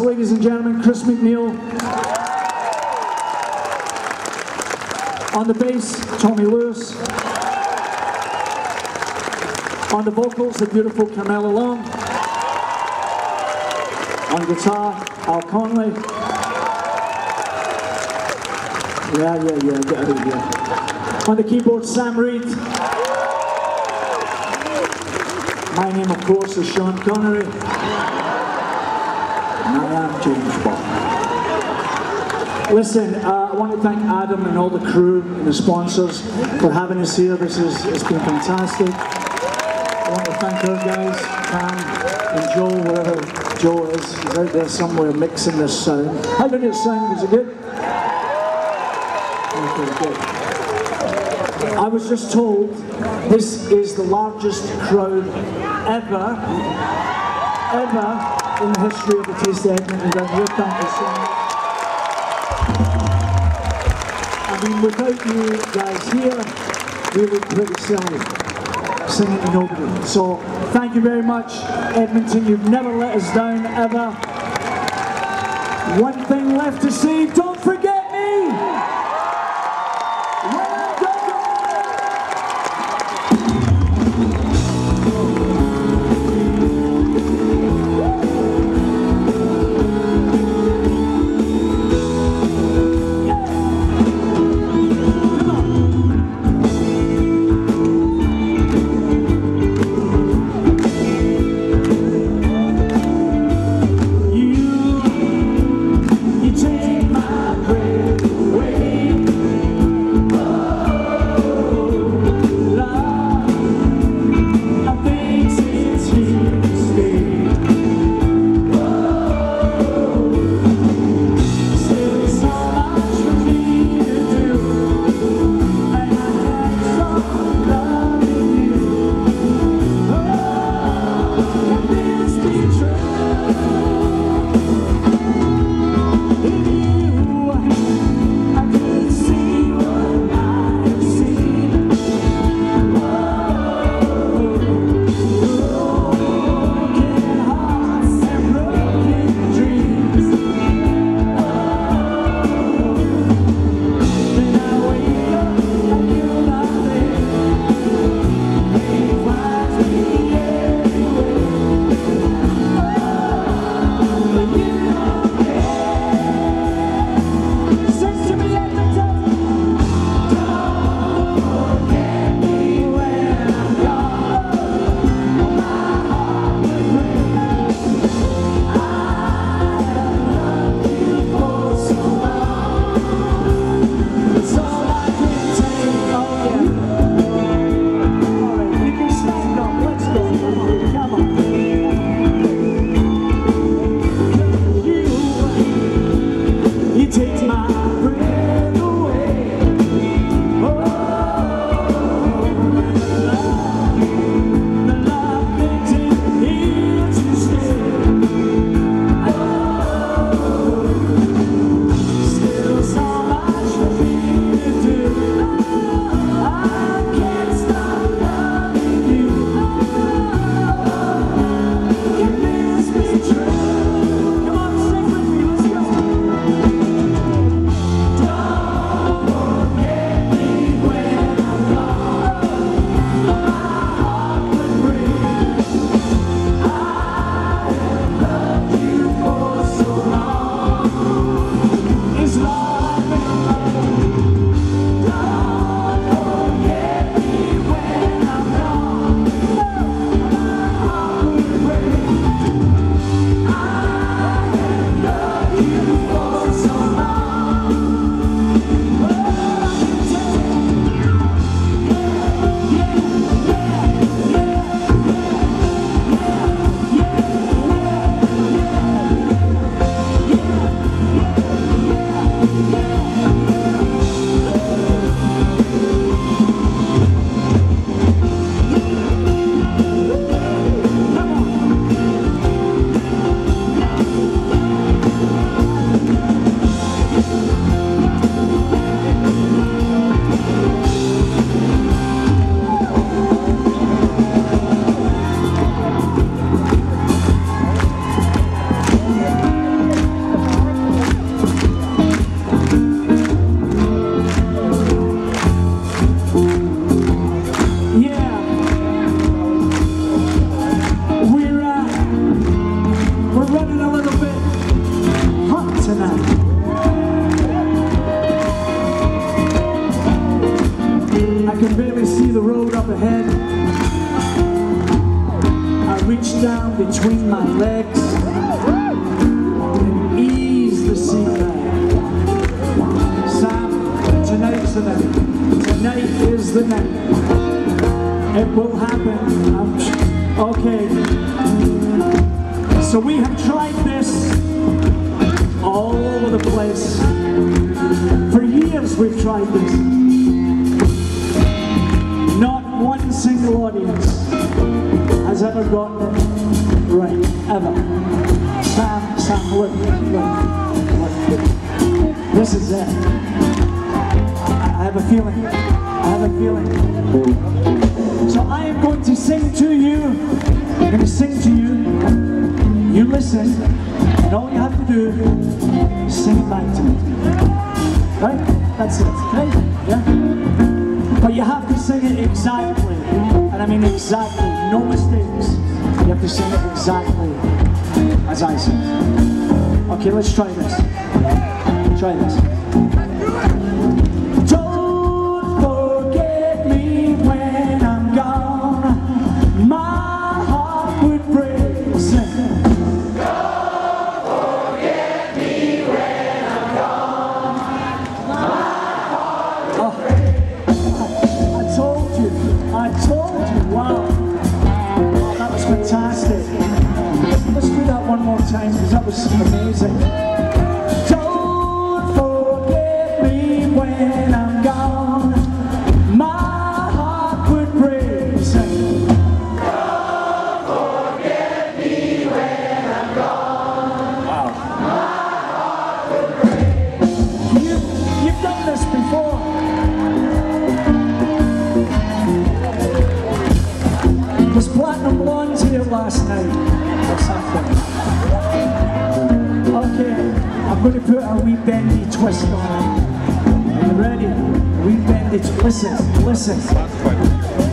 drums, ladies and gentlemen, Chris McNeill. On the bass, Tommy Lewis. On the vocals, the beautiful Carmela Long. On guitar, Al Connelly. Yeah, yeah, yeah, get out of here. On the keyboard, Sam Reid. My name, of course, is Sean Connery. Am James Bond. Listen, uh, I want to thank Adam and all the crew and the sponsors for having us here. This is, it's been fantastic. I want to thank our guys, Cam and Joe, wherever Joe is. He's out there somewhere mixing this sound. How did it sound? Was it good? Okay, good. I was just told this is the largest crowd ever, ever in the history of the Taste of Edmonton down here. Thank you so much. I mean, without you guys here, we would pretty silly singing to nobody. So thank you very much, Edmonton. You've never let us down, ever. One thing left to see, don't forget reach down between my legs and ease the seat back. Sam, tonight's the night. Tonight is the night. It will happen. Okay. So we have tried this all over the place. For years we've tried this. Not one single audience has ever gotten right, ever. Sam, Sam, look, look, look. This is it. I, I have a feeling. I have a feeling. So I am going to sing to you. I'm going to sing to you. You listen, and all you have to do is sing it back to me. Right? That's it. Okay? Yeah? But you have to sing it exactly. And I mean exactly. No mistakes. You have to sing it exactly as I sing. Okay, let's try this. Try this. I told you. Wow. That was fantastic. Let's do that one more time because that was amazing. Last night or something? Okay, I'm going to put a wee bendy twist on it. Are you ready? Wee bendy twist. Listen, listen.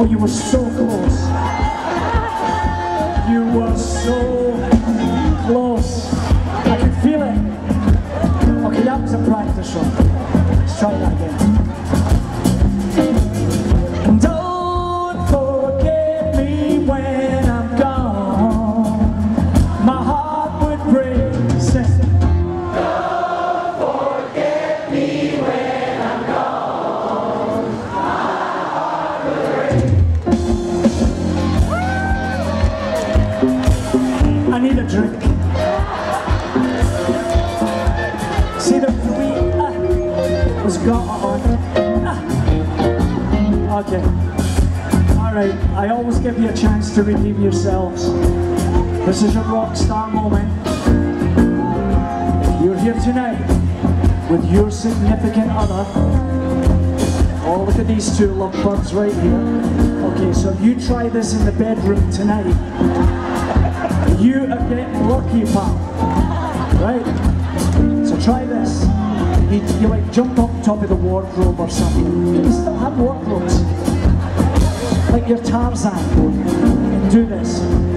Oh, you were so close. You were so close. I can feel it. Okay, that was a practice run. Let's try that again. Okay. All right. I always give you a chance to redeem yourselves. This is your rock star moment. You're here tonight with your significant other. Oh, look at these two lovebirds right here. Okay, so if you try this in the bedroom tonight, you are getting lucky, pal. Right? So try this. You, you like jump up top of the wardrobe or something. You still have wardrobes. Like your Tarzan. Do this.